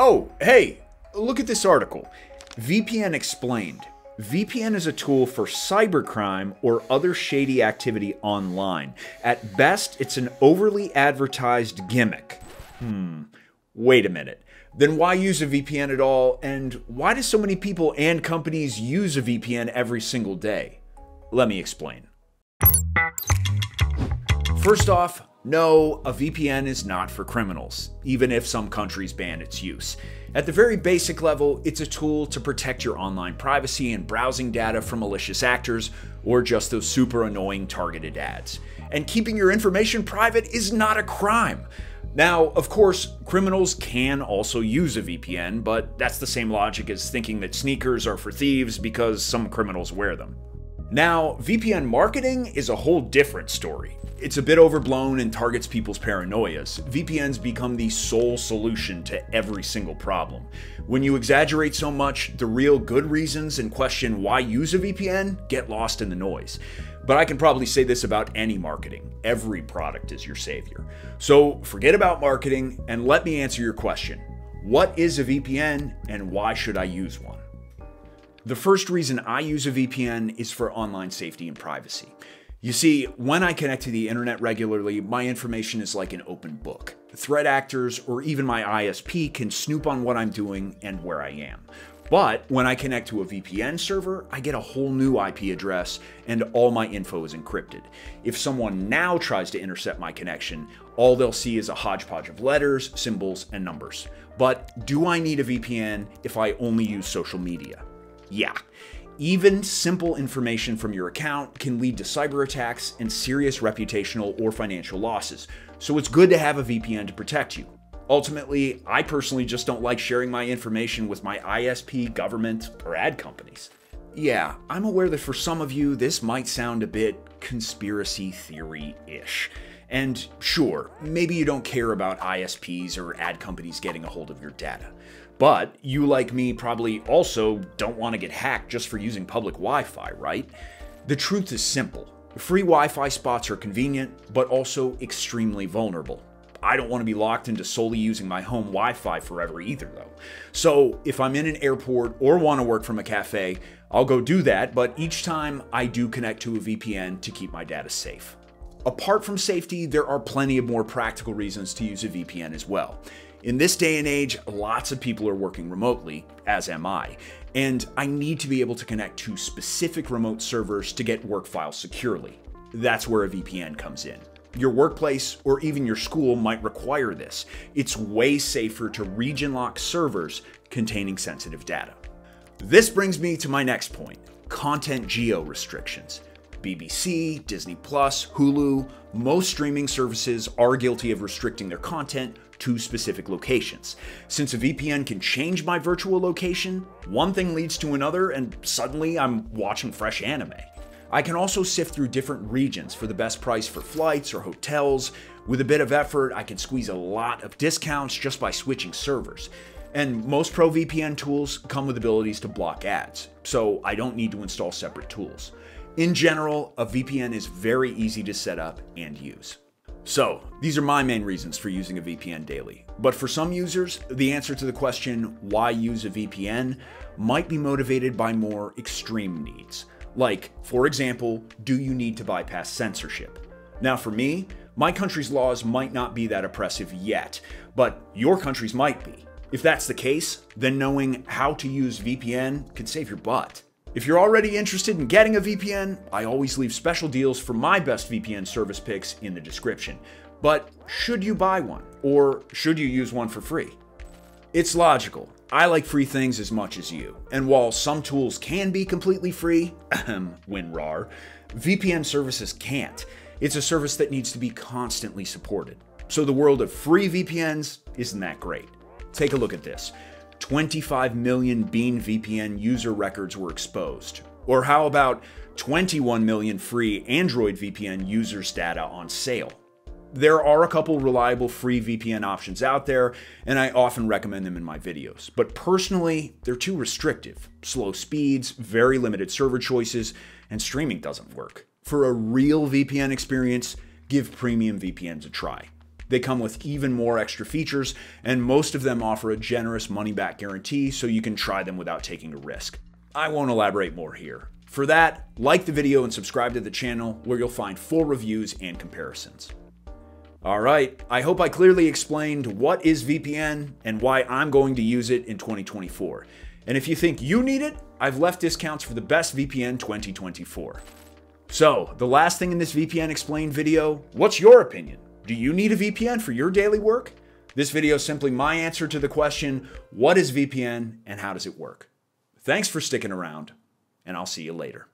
Oh, hey, look at this article. VPN Explained. VPN is a tool for cybercrime or other shady activity online. At best, it's an overly advertised gimmick. Hmm, wait a minute. Then why use a VPN at all? And why do so many people and companies use a VPN every single day? Let me explain. First off, no, a VPN is not for criminals, even if some countries ban its use. At the very basic level, it's a tool to protect your online privacy and browsing data from malicious actors or just those super annoying targeted ads. And keeping your information private is not a crime. Now, of course, criminals can also use a VPN, but that's the same logic as thinking that sneakers are for thieves because some criminals wear them. Now, VPN marketing is a whole different story. It's a bit overblown and targets people's paranoias. VPNs become the sole solution to every single problem. When you exaggerate so much, the real good reasons and question why use a VPN get lost in the noise. But I can probably say this about any marketing every product is your savior. So forget about marketing and let me answer your question What is a VPN and why should I use one? The first reason I use a VPN is for online safety and privacy. You see, when I connect to the internet regularly, my information is like an open book. Threat actors or even my ISP can snoop on what I'm doing and where I am. But when I connect to a VPN server, I get a whole new IP address and all my info is encrypted. If someone now tries to intercept my connection, all they'll see is a hodgepodge of letters, symbols, and numbers. But do I need a VPN if I only use social media? Yeah. Even simple information from your account can lead to cyber attacks and serious reputational or financial losses, so it's good to have a VPN to protect you. Ultimately, I personally just don't like sharing my information with my ISP, government, or ad companies. Yeah, I'm aware that for some of you, this might sound a bit conspiracy theory ish. And sure, maybe you don't care about ISPs or ad companies getting a hold of your data. But you, like me, probably also don't want to get hacked just for using public Wi Fi, right? The truth is simple free Wi Fi spots are convenient, but also extremely vulnerable. I don't want to be locked into solely using my home Wi Fi forever either, though. So if I'm in an airport or want to work from a cafe, I'll go do that, but each time I do connect to a VPN to keep my data safe. Apart from safety, there are plenty of more practical reasons to use a VPN as well. In this day and age, lots of people are working remotely, as am I, and I need to be able to connect to specific remote servers to get work files securely. That's where a VPN comes in. Your workplace or even your school might require this. It's way safer to region lock servers containing sensitive data. This brings me to my next point content geo restrictions. BBC, Disney Plus, Hulu, most streaming services are guilty of restricting their content to specific locations. Since a VPN can change my virtual location, one thing leads to another, and suddenly I'm watching fresh anime. I can also sift through different regions for the best price for flights or hotels. With a bit of effort, I can squeeze a lot of discounts just by switching servers. And most Pro VPN tools come with abilities to block ads, so I don't need to install separate tools. In general, a VPN is very easy to set up and use. So, these are my main reasons for using a VPN daily. But for some users, the answer to the question, why use a VPN, might be motivated by more extreme needs. Like, for example, do you need to bypass censorship? Now, for me, my country's laws might not be that oppressive yet, but your country's might be. If that's the case, then knowing how to use VPN could save your butt. If you're already interested in getting a VPN, I always leave special deals for my best VPN service picks in the description. But should you buy one? Or should you use one for free? It's logical. I like free things as much as you. And while some tools can be completely free, WinRAR, VPN services can't. It's a service that needs to be constantly supported. So the world of free VPNs isn't that great. Take a look at this. 25 million Bean VPN user records were exposed. Or how about 21 million free Android VPN users' data on sale? There are a couple reliable free VPN options out there, and I often recommend them in my videos. But personally, they're too restrictive. Slow speeds, very limited server choices, and streaming doesn't work. For a real VPN experience, give premium VPNs a try. They come with even more extra features, and most of them offer a generous money back guarantee so you can try them without taking a risk. I won't elaborate more here. For that, like the video and subscribe to the channel where you'll find full reviews and comparisons. Alright, I hope I clearly explained what is VPN and why I'm going to use it in 2024. And if you think you need it, I've left discounts for the best VPN 2024. So, the last thing in this VPN explained video, what's your opinion? Do you need a VPN for your daily work? This video is simply my answer to the question, what is VPN and how does it work? Thanks for sticking around, and I'll see you later.